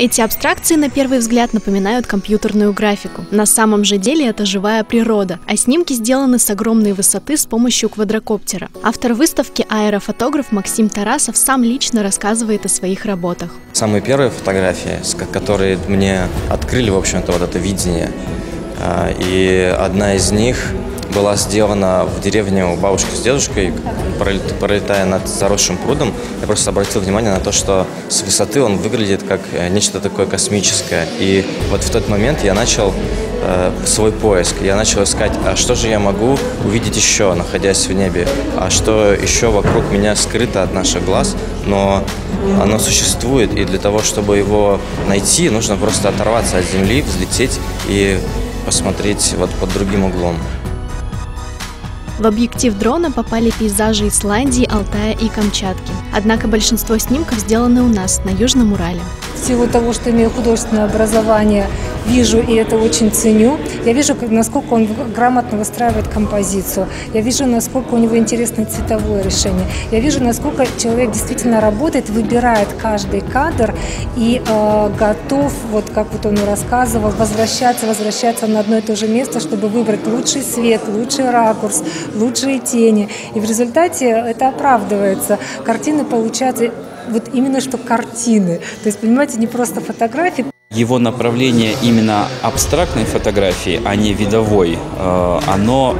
Эти абстракции на первый взгляд напоминают компьютерную графику. На самом же деле это живая природа, а снимки сделаны с огромной высоты с помощью квадрокоптера. Автор выставки аэрофотограф Максим Тарасов сам лично рассказывает о своих работах. Самые первые фотографии, которые мне открыли, в общем-то, вот это видение. А, и одна из них была сделана в деревне у бабушки с дедушкой, пролетая над заросшим прудом. Я просто обратил внимание на то, что с высоты он выглядит как э, нечто такое космическое. И вот в тот момент я начал э, свой поиск. Я начал искать, а что же я могу увидеть еще, находясь в небе, а что еще вокруг меня скрыто от наших глаз, но оно существует, и для того, чтобы его найти, нужно просто оторваться от земли, взлететь и посмотреть вот под другим углом. В объектив дрона попали пейзажи Исландии, Алтая и Камчатки. Однако большинство снимков сделаны у нас, на Южном Урале. В силу того, что имею художественное образование, вижу и это очень ценю. Я вижу, насколько он грамотно выстраивает композицию. Я вижу, насколько у него интересное цветовое решение. Я вижу, насколько человек действительно работает, выбирает каждый кадр и э, готов, вот как вот он рассказывал, возвращаться, возвращаться на одно и то же место, чтобы выбрать лучший свет, лучший ракурс, лучшие тени. И в результате это оправдывается. Картины получаются вот именно что картины. То есть, понимаете, не просто фотографии. Его направление именно абстрактной фотографии, а не видовой, э, оно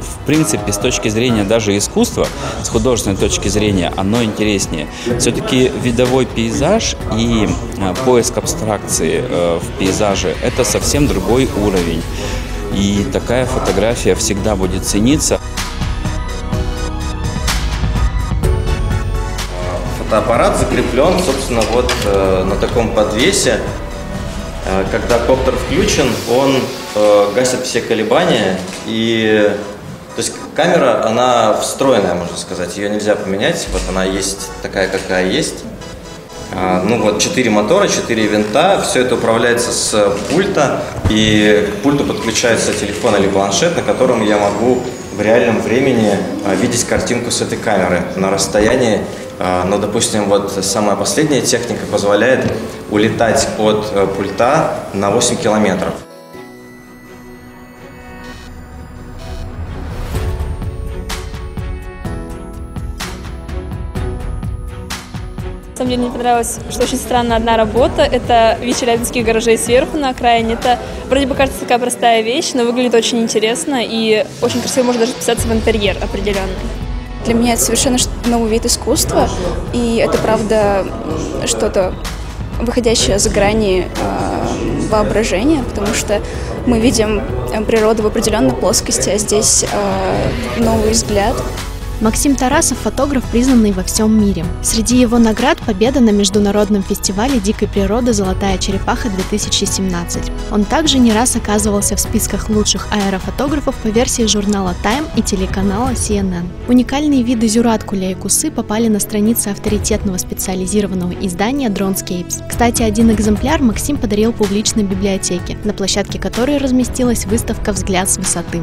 в принципе, с точки зрения даже искусства, с художественной точки зрения, оно интереснее. Все-таки видовой пейзаж и э, поиск абстракции э, в пейзаже – это совсем другой уровень. И такая фотография всегда будет цениться. Фотоаппарат закреплен, собственно, вот э, на таком подвесе. Э, когда коптер включен, он э, гасит все колебания и то есть камера, она встроенная, можно сказать, ее нельзя поменять, вот она есть такая, какая есть. А, ну вот, четыре мотора, четыре винта, все это управляется с пульта, и к пульту подключается телефон или планшет, на котором я могу в реальном времени а, видеть картинку с этой камеры на расстоянии. А, но, допустим, вот самая последняя техника позволяет улетать от э, пульта на 8 километров. Самом деле мне понравилось, что очень странно одна работа. Это вид челябинских гаражей сверху на окраине. Это вроде бы кажется такая простая вещь, но выглядит очень интересно и очень красиво может даже вписаться в интерьер определенный. Для меня это совершенно новый вид искусства, и это правда что-то выходящее за грани э, воображения, потому что мы видим природу в определенной плоскости, а здесь э, новый взгляд. Максим Тарасов – фотограф, признанный во всем мире. Среди его наград – победа на Международном фестивале дикой природы «Золотая черепаха-2017». Он также не раз оказывался в списках лучших аэрофотографов по версии журнала Time и телеканала CNN. Уникальные виды зюраткуля и кусы попали на страницы авторитетного специализированного издания Dronescapes. Кстати, один экземпляр Максим подарил публичной библиотеке, на площадке которой разместилась выставка «Взгляд с высоты».